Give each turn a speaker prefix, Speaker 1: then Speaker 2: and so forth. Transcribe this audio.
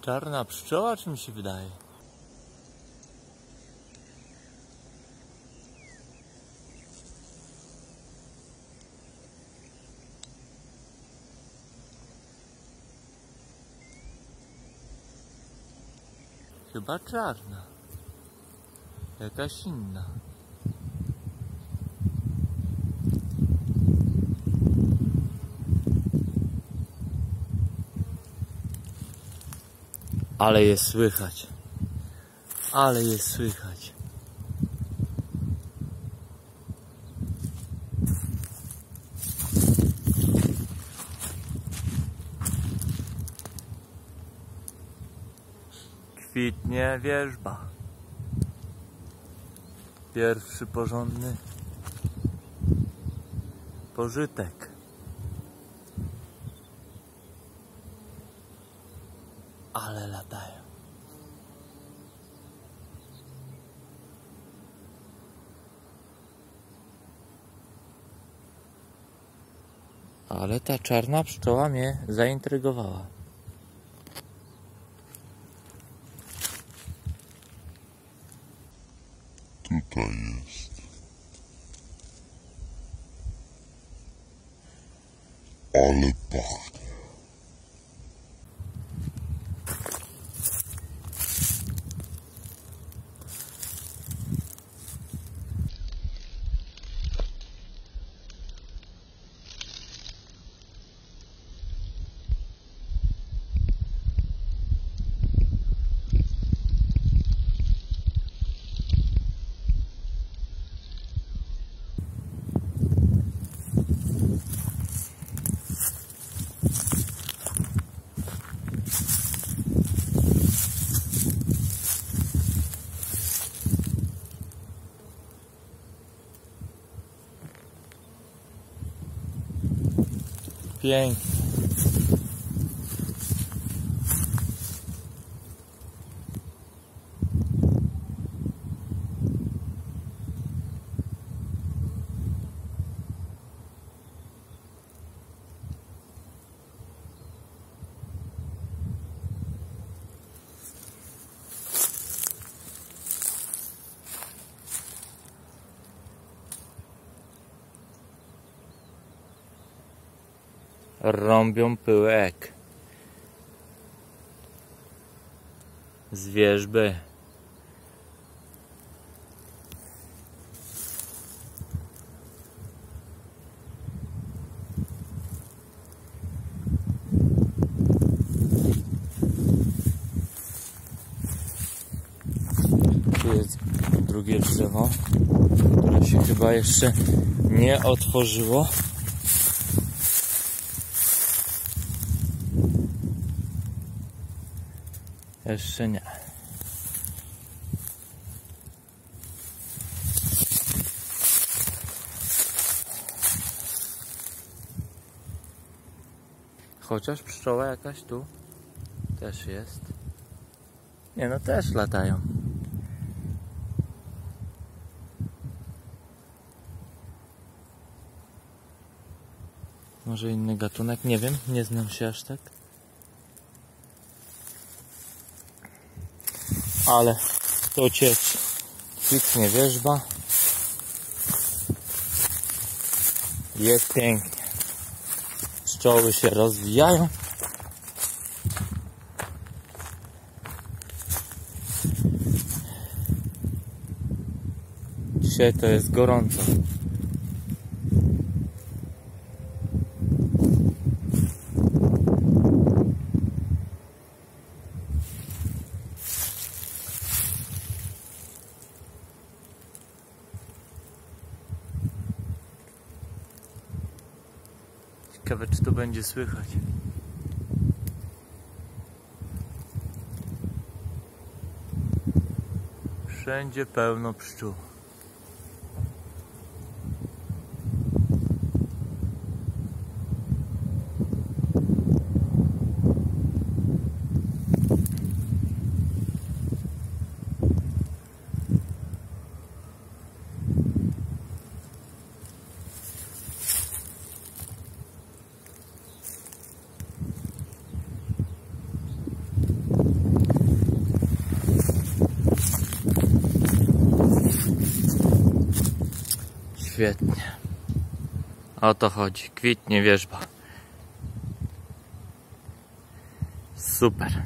Speaker 1: Czarna pszczoła, czy mi się wydaje? Chyba czarna. Jakaś inna. Ale jest słychać. Ale jest słychać. Kwitnie wierzba. Pierwszy porządny pożytek. Ale latają. Ale ta czarna pszczoła mnie zaintrygowała.
Speaker 2: Tutaj jest. Ale pachnie.
Speaker 1: Pięknie. Rąbią pyłek. Z wierzby. Tu jest drugie drzewo, które się chyba jeszcze nie otworzyło. Jeszcze nie. Chociaż pszczoła jakaś tu też jest. Nie no, też latają. Może inny gatunek, nie wiem, nie znam się aż tak. Ale to cieć kwitnie wierzba. Jest pięknie. Pszczoły się rozwijają. Dzisiaj to jest gorąco Ciekawe, czy to będzie słychać. Wszędzie pełno pszczół. Świetnie. O to chodzi. Kwitnie wierzba. Super.